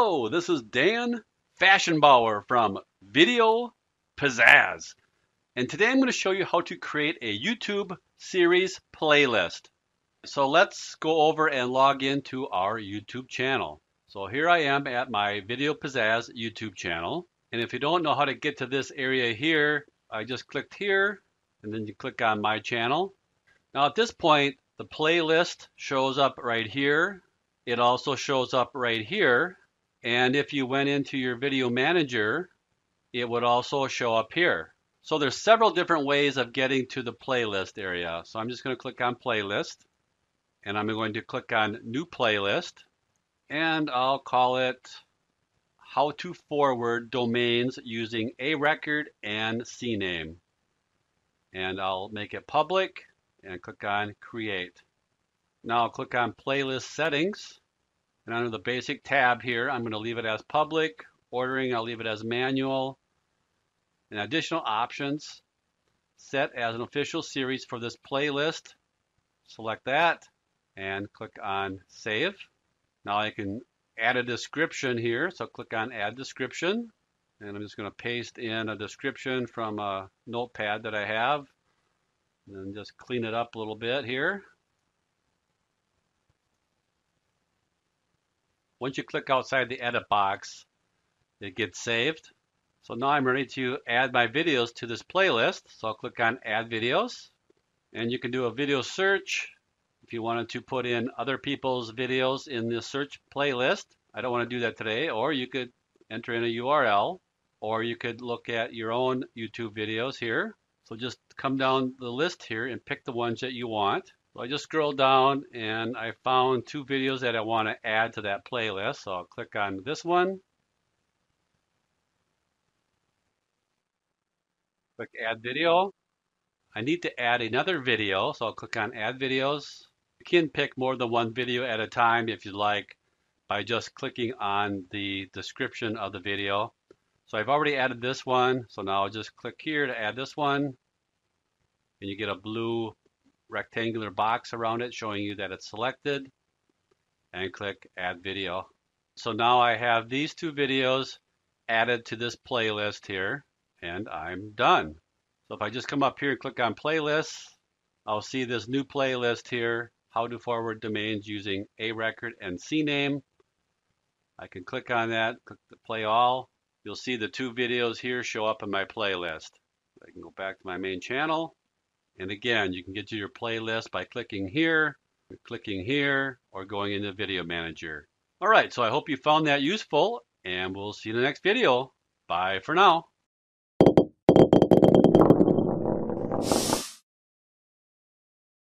Hello, this is Dan Faschingbauer from Video Pizzazz. And today I'm going to show you how to create a YouTube series playlist. So let's go over and log into our YouTube channel. So here I am at my Video Pizzazz YouTube channel. And if you don't know how to get to this area here, I just clicked here and then you click on my channel. Now at this point, the playlist shows up right here. It also shows up right here. And if you went into your video manager, it would also show up here. So there's several different ways of getting to the playlist area. So I'm just going to click on playlist and I'm going to click on new playlist and I'll call it how to forward domains using a record and CNAME. And I'll make it public and click on create. Now I'll click on playlist settings and under the basic tab here, I'm going to leave it as public. Ordering, I'll leave it as manual. And additional options, set as an official series for this playlist. Select that and click on save. Now I can add a description here. So click on add description. And I'm just going to paste in a description from a notepad that I have. And then just clean it up a little bit here. Once you click outside the edit box, it gets saved. So now I'm ready to add my videos to this playlist. So I'll click on add videos and you can do a video search if you wanted to put in other people's videos in the search playlist. I don't want to do that today. Or you could enter in a URL or you could look at your own YouTube videos here. So just come down the list here and pick the ones that you want. So I just scroll down and I found two videos that I want to add to that playlist. So I'll click on this one Click add video. I need to add another video, so I'll click on add videos. You can pick more than one video at a time if you'd like by just clicking on the description of the video. So I've already added this one, so now I'll just click here to add this one. And you get a blue rectangular box around it showing you that it's selected. And click add video. So now I have these two videos added to this playlist here and I'm done. So if I just come up here and click on playlists, I'll see this new playlist here, how to forward domains using a record and CNAME. I can click on that, click the play all. You'll see the two videos here show up in my playlist. I can go back to my main channel. And again, you can get to your playlist by clicking here, clicking here, or going into Video Manager. All right, so I hope you found that useful, and we'll see you in the next video. Bye for now.